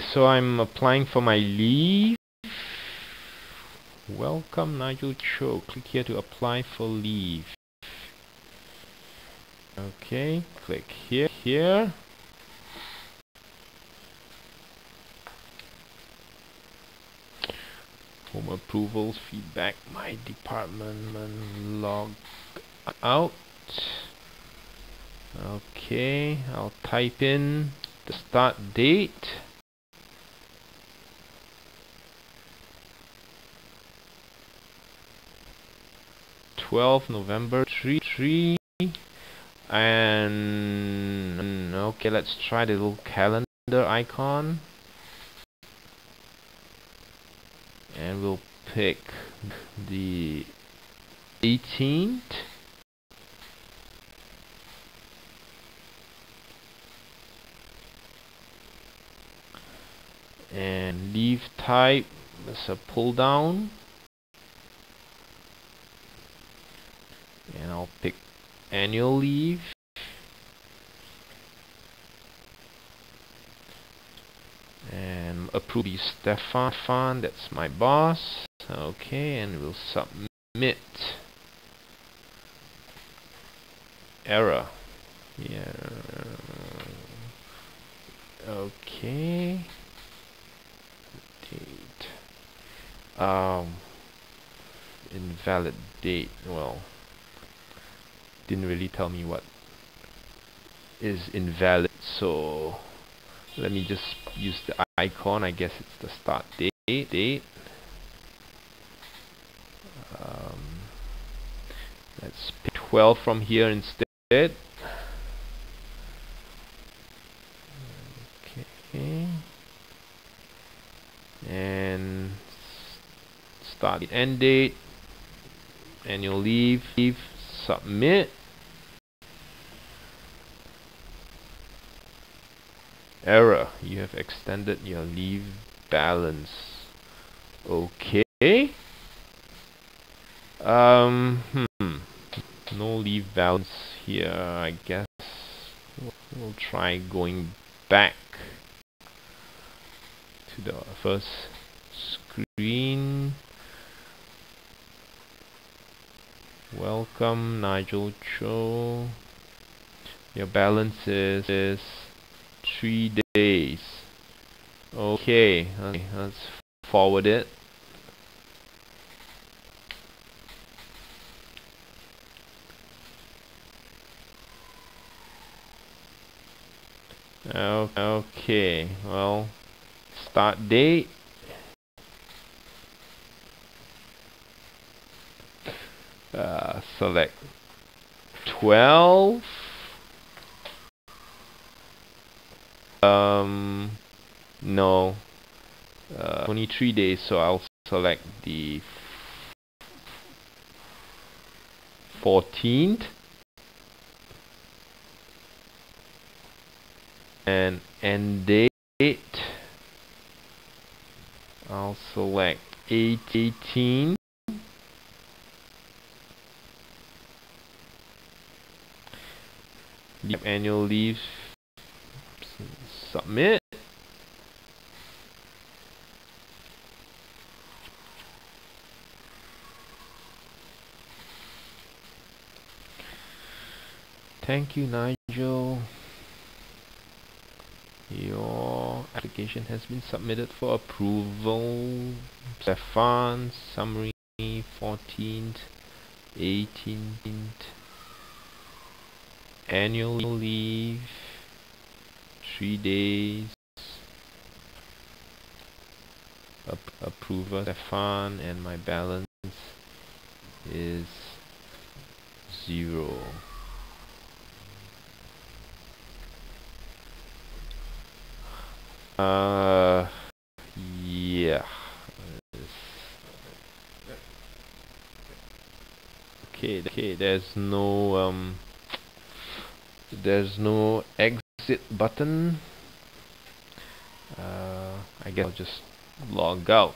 so I'm applying for my leave. Welcome Nigel Cho. Click here to apply for leave. Okay, click here, here. Home approvals, feedback, my department, log out. Okay, I'll type in the start date. Twelve November three three and mm, okay let's try the little calendar icon. And we'll pick the 18th and leave type is a pull down and I'll pick annual leave. And approve Stefan that's my boss. Okay and we'll submit. Error. Yeah. Okay. Date. Um invalid date well didn't really tell me what is invalid so let me just use the icon. I guess it's the start date. Date. Um, let's pick 12 from here instead. Okay. And start the end date. Annual leave leave submit error. You have extended your leave balance. Okay. Um hmm. No leave balance here I guess. We'll try going back to the first screen. Welcome Nigel Cho. Your balance is, is three days. Okay, let's forward it. Okay well start date. Uh, select 12 um no. Uh, 23 days so I'll select the 14th and end date I'll select 18 annual leave submit thank you Nigel. Your application has been submitted for approval. Stefan summary 14th 18th annual leave three days. Ap approver Stefan and my balance is zero. Uh yeah. Okay okay there's no um there's no exit button. Uh, I guess I'll just log out